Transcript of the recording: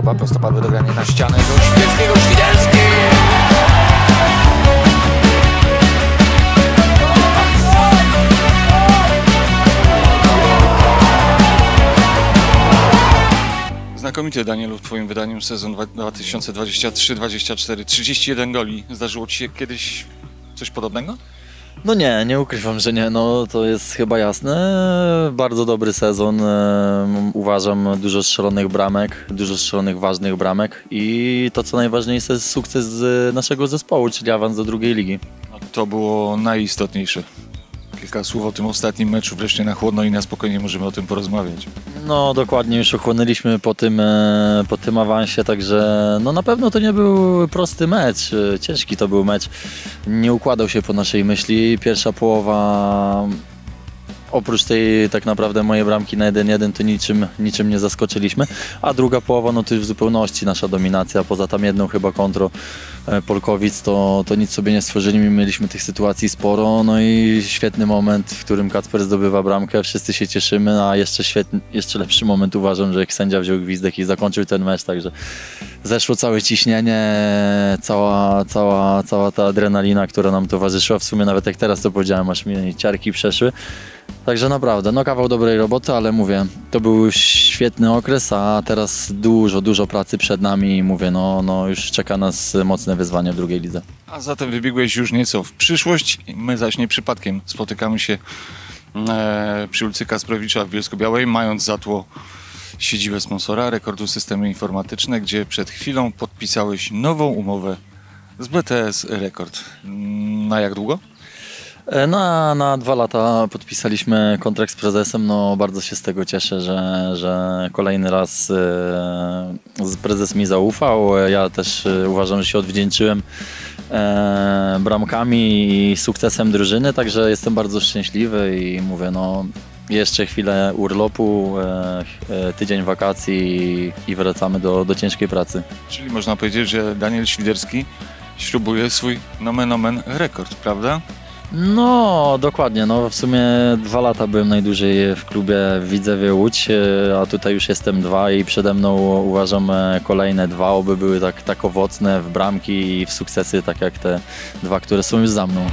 Klopa, prostopadłe dogranie na ścianę do Świderskiego, Świderski! Znakomicie Danielu w Twoim wydaniu sezon 2023-2024. 31 goli. Zdarzyło Ci się kiedyś coś podobnego? No nie, nie ukrywam, że nie, no to jest chyba jasne. Bardzo dobry sezon. e, Uważam dużo strzelonych bramek, dużo strzelonych ważnych bramek i to co najważniejsze jest sukces z naszego zespołu, czyli awans do drugiej ligi. To było najistotniejsze. Kilka słów o tym ostatnim meczu, wreszcie na chłodno i na spokojnie możemy o tym porozmawiać. No dokładnie, już ochłonęliśmy po tym, e, po tym awansie, także no na pewno to nie był prosty mecz, e, ciężki to był mecz. Nie układał się po naszej myśli. Pierwsza połowa, oprócz tej tak naprawdę mojej bramki na 1-1, to niczym, niczym nie zaskoczyliśmy, a druga połowa no to już w zupełności nasza dominacja, poza tam jedną chyba kontro e, Polkowic, to, to nic sobie nie stworzyliśmy, mieliśmy tych sytuacji sporo, no i świetny moment, w którym Kacper zdobywa bramkę, wszyscy się cieszymy, a jeszcze świetny, jeszcze lepszy moment uważam, że jak sędzia wziął gwizdek i zakończył ten mecz, także zeszło całe ciśnienie, cała, cała, cała ta adrenalina, która nam towarzyszyła, w sumie nawet jak teraz to powiedziałem, aż mi ciarki przeszły. Także naprawdę, no kawał dobrej roboty, ale mówię, to był świetny okres, a teraz dużo, dużo pracy przed nami i mówię, no, no już czeka nas mocne wyzwanie w drugiej lidze. A zatem wybiegłeś już nieco w przyszłość, my zaś nie przypadkiem spotykamy się e, przy ulicy Kasprowicza w Bielsko-Białej, mając za tło siedzibę sponsora Rekordu Systemy Informatyczne, gdzie przed chwilą podpisałeś nową umowę z BTS Rekord. Na jak długo? E, Na, na dwa lata podpisaliśmy kontrakt z prezesem. No, bardzo się z tego cieszę, że, że kolejny raz e, z- prezes mi zaufał. Ja też e, uważam, że się odwdzięczyłem bramkami i sukcesem drużyny, także jestem bardzo szczęśliwy i mówię, no jeszcze chwilę urlopu, e, e, tydzień wakacji i, wracamy do, do ciężkiej pracy. Czyli można powiedzieć, że Daniel Świderski ślubuje swój nomen omen rekord, prawda? No, dokładnie. No, w sumie dwa lata byłem najdłużej w klubie Widzewie Łódź, e, a tutaj już jestem dwa i przede mną uważam kolejne dwa, oby były tak, tak owocne w bramki i w sukcesy, tak jak te dwa, które są już za mną.